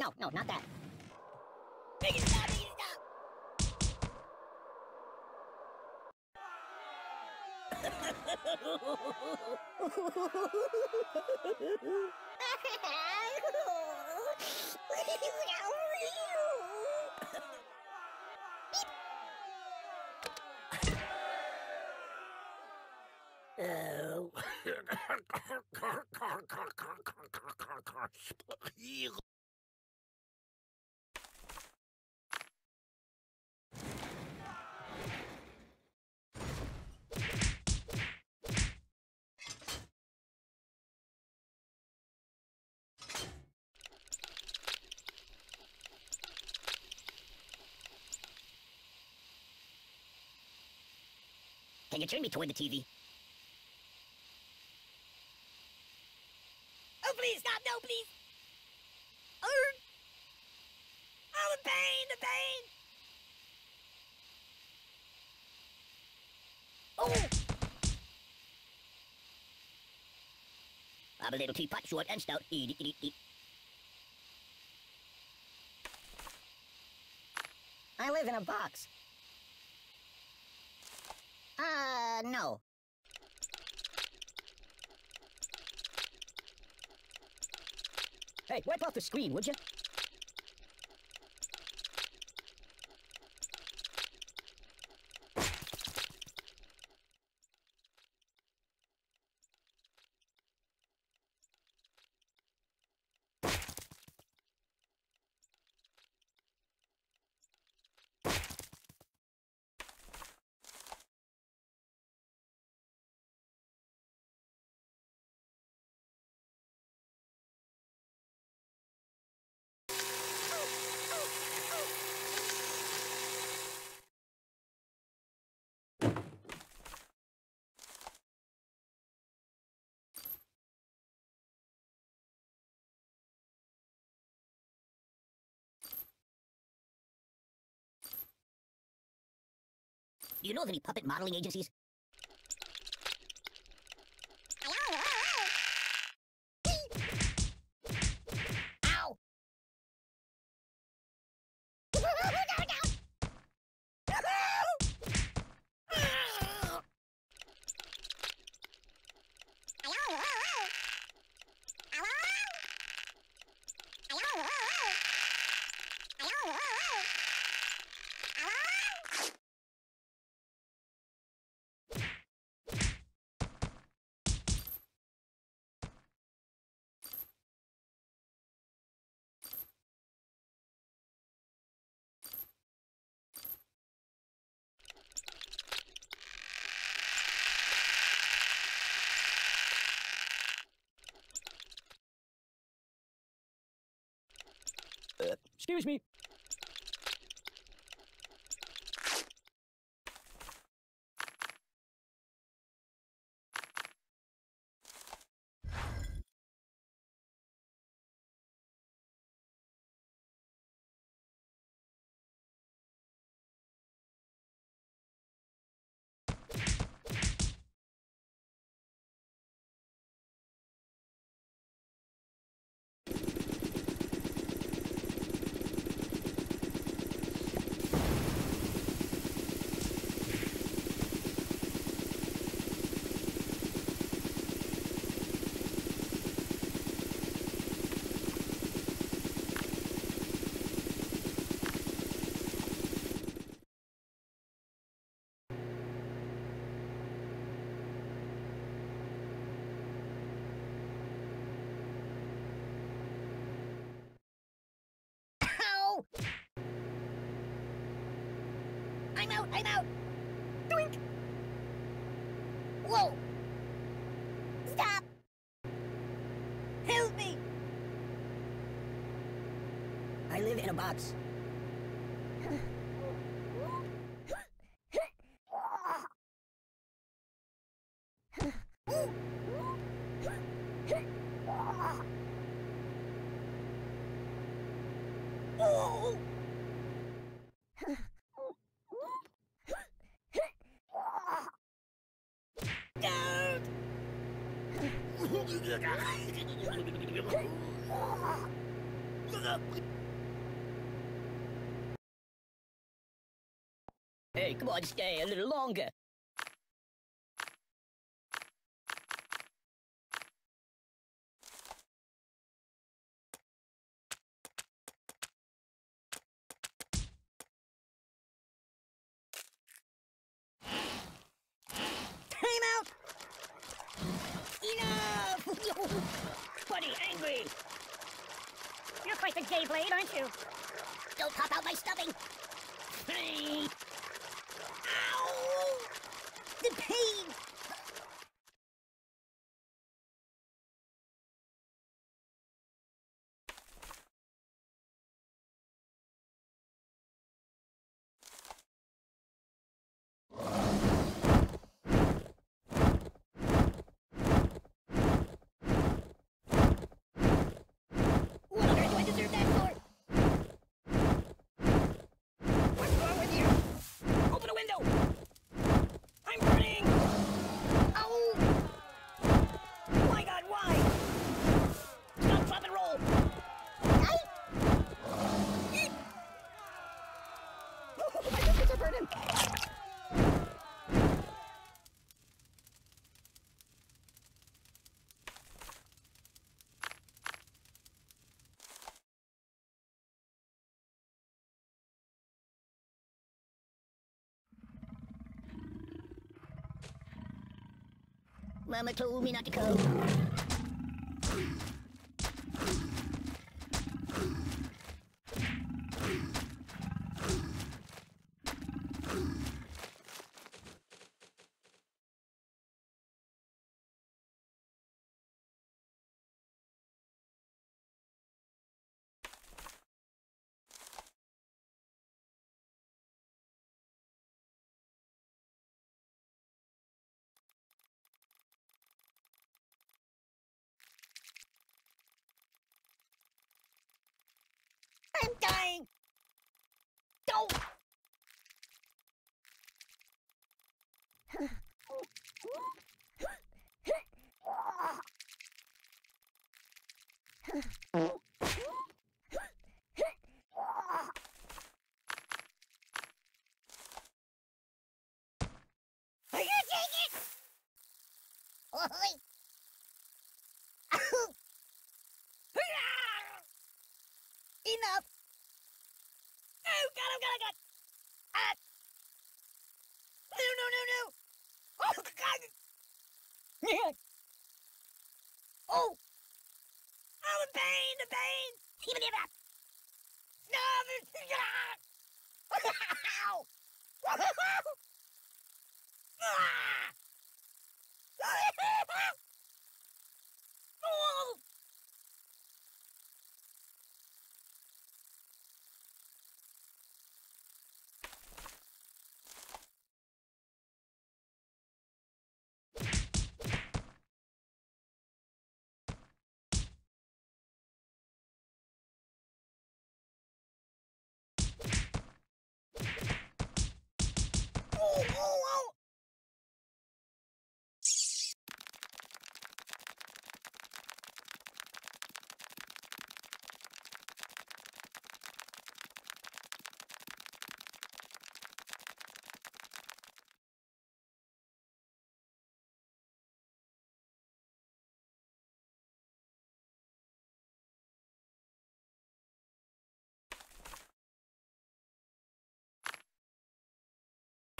no, no, not that. It stop, it stop! Oh. Can you turn me toward the TV? Oh, please stop! No, please! Oh, oh the pain! The pain! Oh! I'm a little teapot, short and stout. Eat, eat, eat, eat. I live in a box. No. Hey, wipe off the screen, would you? Do you know of any puppet modeling agencies? Excuse me. Ow! I'm out! I'm out! Doink! Whoa! Stop! Help me! I live in a box. Oh! Hey, come on, stay a little longer. Time out! Enough! Buddy, angry! You're quite the gay blade, aren't you? Don't pop out my stuffing! The pain! What on earth do I deserve that for? What's wrong with you? Open a window! I'm burning! Ow! My god, why? Stop, drop, and roll! Eek! My fingers are burning! Mama told me not to come. I'm dying! Don't! Are you taking it? Oi! Enough! Oh, God, oh, God, oh, God! Ah! No, no, no, no! Oh, God! Oh! Oh, the pain, the pain! Even if that! No, the... Ow! Ah! Oh! Oh, oh, oh!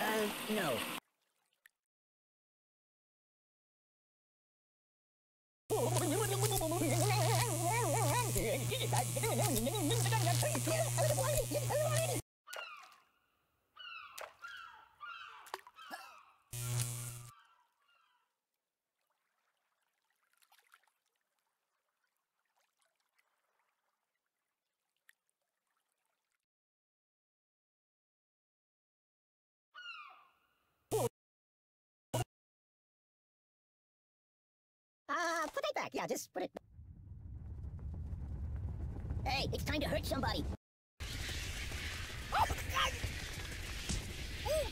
Uh, no. back. Yeah, just put it. Hey, it's time to hurt somebody. Oh, God! Ooh.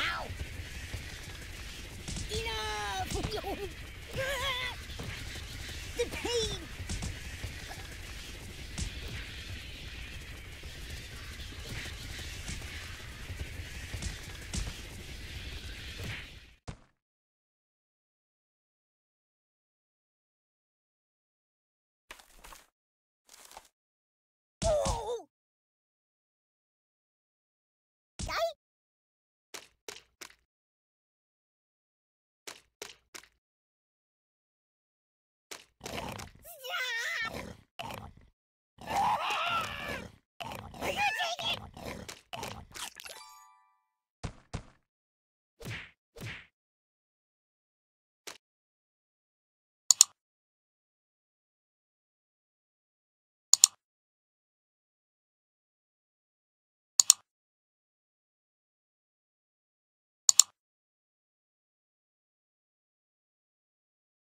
Ow! Enough! Ah!